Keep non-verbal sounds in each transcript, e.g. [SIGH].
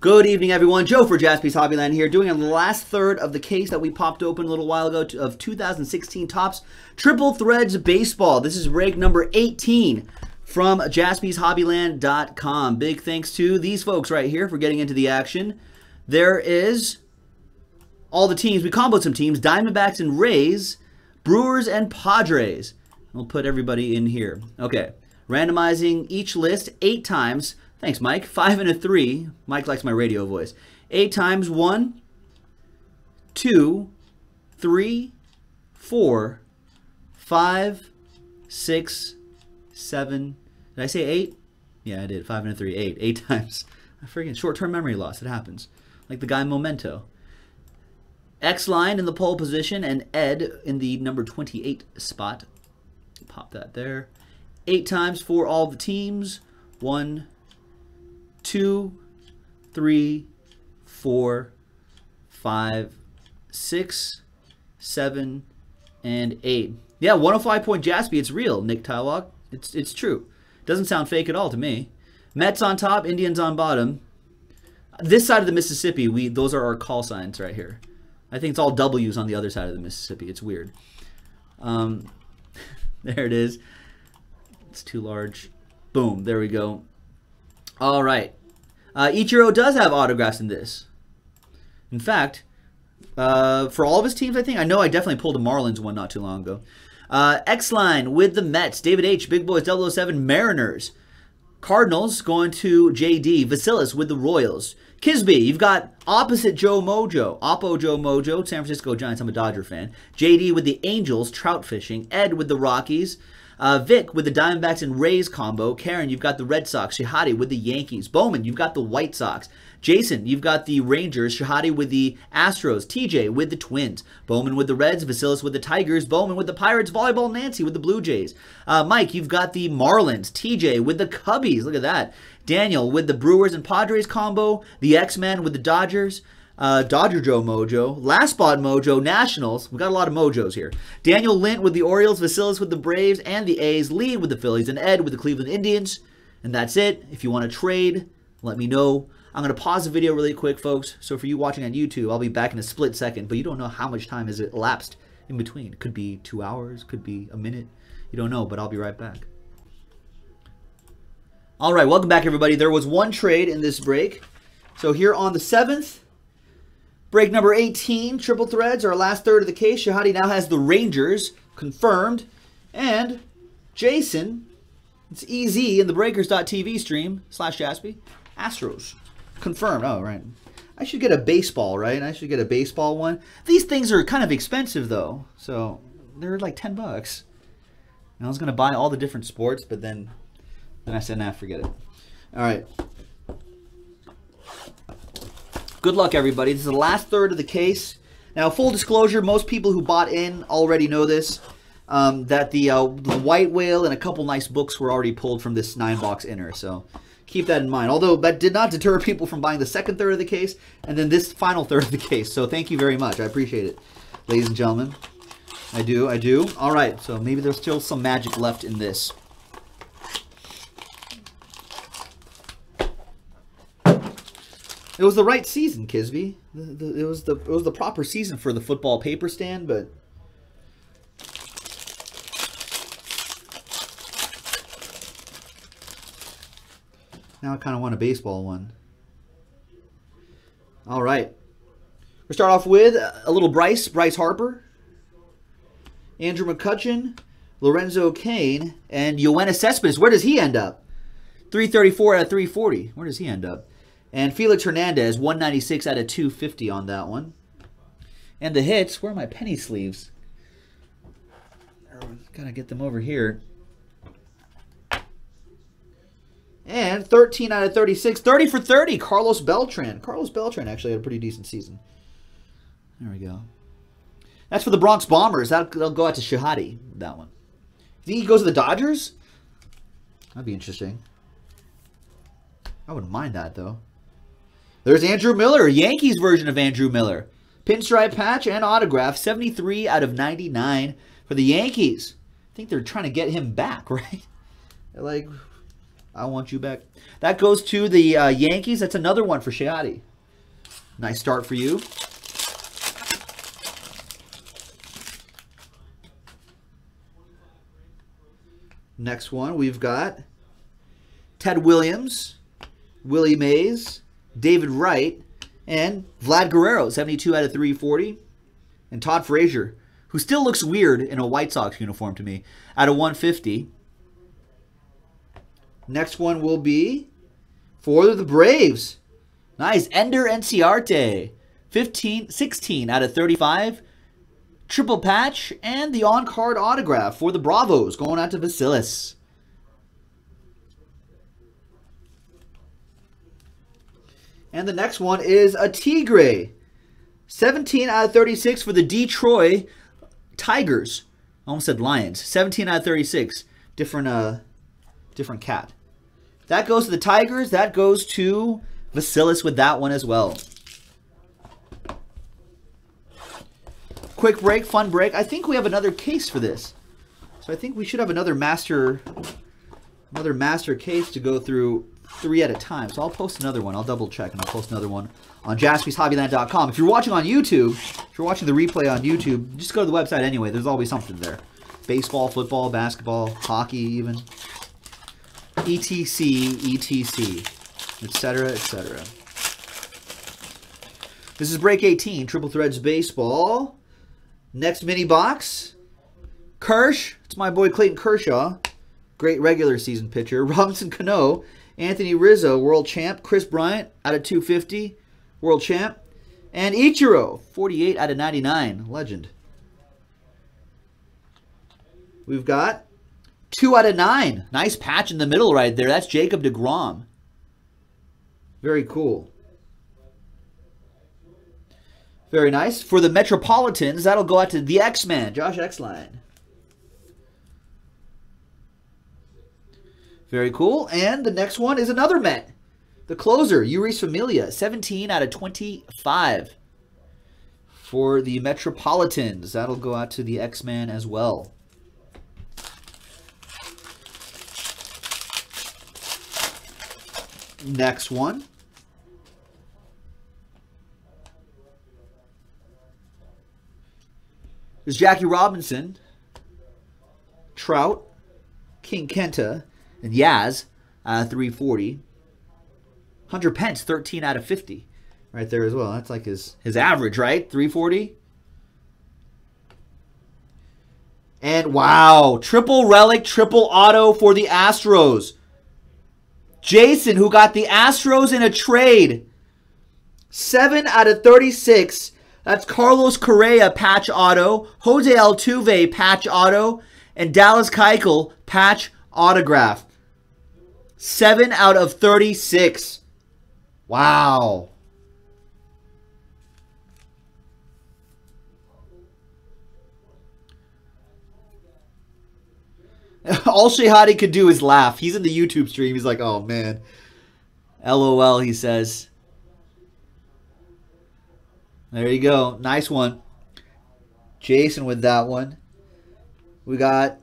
Good evening, everyone. Joe for Jaspy's Hobbyland here, doing a last third of the case that we popped open a little while ago of 2016 Topps Triple Threads Baseball. This is break number 18 from jaspyshobbyland.com. Big thanks to these folks right here for getting into the action. There is all the teams. We comboed some teams. Diamondbacks and Rays, Brewers and Padres. We'll put everybody in here. Okay. Randomizing each list eight times. Thanks, Mike. Five and a three. Mike likes my radio voice. Eight times one, two, three, four, five, six, seven. Did I say eight? Yeah, I did. Five and a three. Eight. Eight [LAUGHS] times. I forget. Short-term memory loss. It happens. Like the guy Memento. X line in the pole position and Ed in the number 28 spot. Pop that there. Eight times for all the teams. One, two, three, four, five, six, seven, and eight. Yeah, 105 point Jaspy. It's real, Nick Tylok. It's it's true. Doesn't sound fake at all to me. Mets on top, Indians on bottom. This side of the Mississippi, we those are our call signs right here. I think it's all W's on the other side of the Mississippi. It's weird. Um, [LAUGHS] there it is. It's too large. Boom. There we go. All right. Uh, Ichiro does have autographs in this. In fact, uh, for all of his teams, I think. I know I definitely pulled a Marlins one not too long ago. Uh, X-Line with the Mets. David H. Big Boys 007 Mariners. Cardinals going to JD. Vasilis with the Royals. Kisby, you've got opposite Joe Mojo. Oppo Joe Mojo, San Francisco Giants. I'm a Dodger fan. JD with the Angels, trout fishing. Ed with the Rockies. Uh, Vic with the Diamondbacks and Rays combo. Karen, you've got the Red Sox. Shahadi with the Yankees. Bowman, you've got the White Sox. Jason, you've got the Rangers. Shahadi with the Astros. TJ with the Twins. Bowman with the Reds. Vasilis with the Tigers. Bowman with the Pirates. Volleyball Nancy with the Blue Jays. Uh, Mike, you've got the Marlins. TJ with the Cubbies. Look at that. Daniel with the Brewers and Padres combo. The X-Men with the Dodgers uh, Dodger Joe Mojo, Last Spot Mojo, Nationals. We got a lot of mojos here. Daniel Lint with the Orioles, Vasilis with the Braves and the A's, Lee with the Phillies, and Ed with the Cleveland Indians. And that's it. If you want to trade, let me know. I'm going to pause the video really quick, folks. So for you watching on YouTube, I'll be back in a split second, but you don't know how much time has elapsed in between. Could be two hours, could be a minute. You don't know, but I'll be right back. All right, welcome back, everybody. There was one trade in this break. So here on the 7th, Break number 18, triple threads, our last third of the case. Shahadi now has the Rangers confirmed. And Jason, it's easy in the breakers.tv stream slash Jaspy. Astros confirmed. Oh, right. I should get a baseball, right? I should get a baseball one. These things are kind of expensive, though. So they're like 10 bucks. And I was going to buy all the different sports, but then, then I said, nah, forget it. All right. Good luck, everybody. This is the last third of the case. Now, full disclosure, most people who bought in already know this, um, that the, uh, the White Whale and a couple nice books were already pulled from this nine-box inner, so keep that in mind. Although that did not deter [LAUGHS] people from buying the second third of the case and then this final third of the case. So thank you very much. I appreciate it, ladies and gentlemen. I do, I do. All right, so maybe there's still some magic left in this. It was the right season, Kisby. The, the, it was the it was the proper season for the football paper stand, but now I kind of want a baseball one. All right, we start off with a little Bryce, Bryce Harper, Andrew McCutchen, Lorenzo Cain, and Yoenis Cespedes. Where does he end up? 334 out of 340. Where does he end up? And Felix Hernandez, 196 out of 250 on that one. And the hits, where are my penny sleeves? Gotta get them over here. And 13 out of 36. 30 for 30, Carlos Beltran. Carlos Beltran actually had a pretty decent season. There we go. That's for the Bronx Bombers. That'll, go out to Shahadi, that one. Think he goes to the Dodgers? That'd be interesting. I wouldn't mind that, though. There's Andrew Miller, Yankees version of Andrew Miller. Pinstripe patch and autograph, 73 out of 99 for the Yankees. I think they're trying to get him back, [LAUGHS] right? Like, I want you back. That goes to the uh, Yankees. That's another one for Shehadi. Nice start for you. Next one, we've got Ted Williams, Willie Mays, David Wright, and Vlad Guerrero, 72 out of 340. And Todd Frazier, who still looks weird in a White Sox uniform to me, out of 150. Next one will be for the Braves. Nice. Ender Inciarte. 15, 16 out of 35. Triple patch and the on-card autograph for the Bravos going out to Vasilis. And the next one is a Tigre. 17 out of 36 for the Detroit Tigers. I almost said Lions. 17 out of 36. Different uh different cat. That goes to the Tigers. That goes to Vasilis with that one as well. Quick break, fun break. I think we have another case for this. So I think we should have another master another master case to go through three at a time. So I'll post another one. I'll double check and I'll post another one on jaspyshobbyland.com. If you're watching on YouTube, if you're watching the replay on YouTube, just go to the website anyway. There's always something there. Baseball, football, basketball, hockey even. ETC, ETC, etc., etc. This is break 18, Triple Threads Baseball. Next mini box, Kirsch. It's my boy Clayton Kershaw. Great regular season pitcher. [LAUGHS] Robinson Cano Anthony Rizzo, world champ. Kris Bryant out of 250, world champ. And Ichiro, 48 out of 99, legend. We've got 2 out of 9. Nice patch in the middle right there. That's Jacob DeGrom. Very cool. Very nice. For the Metropolitans, that'll go out to the X-Man, Josh Exline. Very cool. And the next one is another Met. The closer, Jeurys Familia, 17 out of 25 for the Metropolitans. That'll go out to the X-Man as well. Next one. There's Jackie Robinson, Trout, King Kenta, and Yaz, uh, 340. Hunter Pence, 13 out of 50. Right there as well. That's like his, his average, right? 340. And wow, triple relic, triple auto for the Astros. Jason, who got the Astros in a trade. 7 out of 36. That's Carlos Correa patch auto, Jose Altuve patch auto, and Dallas Keuchel patch autograph. 7 out of 36. Wow. [LAUGHS] All Shehadi could do is laugh. He's in the YouTube stream. He's like, oh, man. LOL, he says. There you go. Nice one. Jason with that one. We got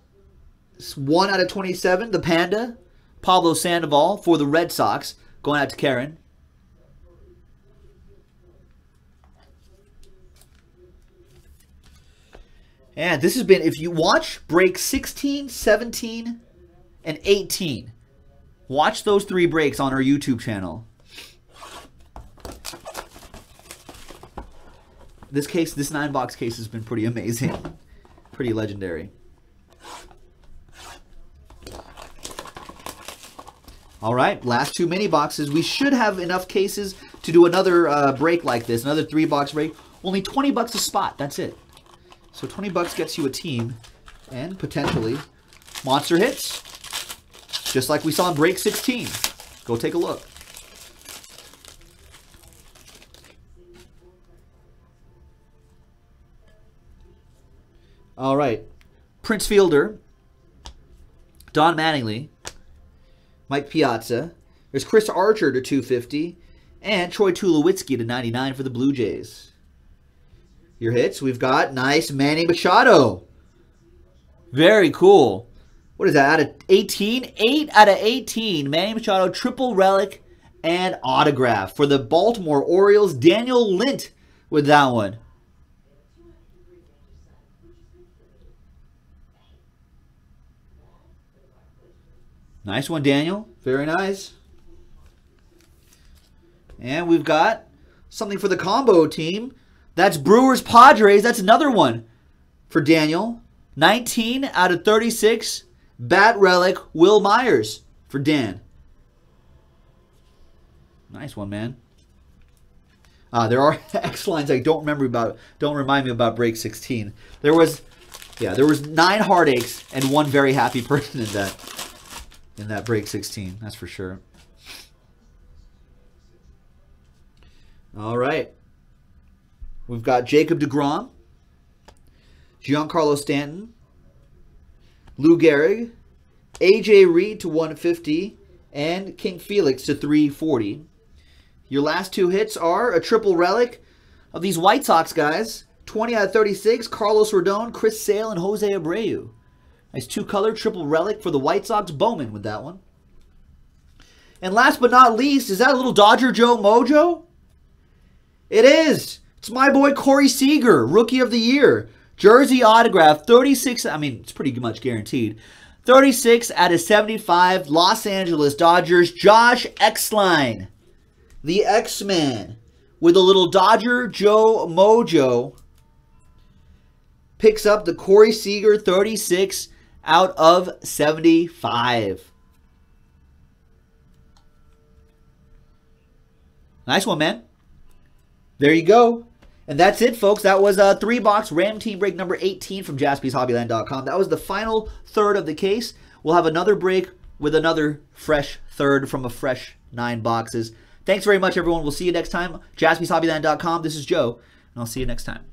1 out of 27, the Panda. Pablo Sandoval for the Red Sox. Going out to Karen. And this has been, if you watch break 16, 17, and 18, watch those three breaks on our YouTube channel. This case, this nine box case has been pretty amazing. [LAUGHS] pretty legendary. All right, last two mini boxes. We should have enough cases to do another uh, break like this, another three box break. Only 20 bucks a spot, that's it. So 20 bucks gets you a team and potentially monster hits, just like we saw in break 16. Go take a look. All right, Prince Fielder, Don Mattingly, Mike Piazza. There's Chris Archer to 250. And Troy Tulowitzki to 99 for the Blue Jays. Your hits, we've got nice Manny Machado. Very cool. What is that? Out of 18? 8 out of 18. Manny Machado, triple relic and autograph. For the Baltimore Orioles, Daniel Lint with that one. Nice one, Daniel. Very nice. And we've got something for the combo team. That's Brewers Padres. That's another one for Daniel. 19 out of 36. Bat Relic, Wil Myers for Dan. Nice one, man. Uh, there are [LAUGHS] X lines I don't remember about. Don't remind me about break 16. There was, yeah, there was nine heartaches and one very happy person in that in that break 16. That's for sure. All right. We've got Jacob DeGrom, Giancarlo Stanton, Lou Gehrig, AJ Reed to 150, and King Felix to 340. Your last two hits are a triple relic of these White Sox guys. 20 out of 36, Carlos Rodon, Chris Sale, and Jose Abreu. Nice two-color triple relic for the White Sox. Bowman with that one. And last but not least, is that a little Dodger Joe Mojo? It is. It's my boy Corey Seager, Rookie of the Year. Jersey autograph, 36, I mean, it's pretty much guaranteed. 36 out of 75, Los Angeles Dodgers, Josh Exline, the X-Man, with a little Dodger Joe Mojo. Picks up the Corey Seager 36 out of 75. Nice one, man. There you go. And that's it, folks. That was a three box Ram Team break number 18 from jaspyshobbyland.com. That was the final third of the case. We'll have another break with another fresh third from a fresh nine boxes. Thanks very much, everyone. We'll see you next time. jaspyshobbyland.com. This is Joe, and I'll see you next time.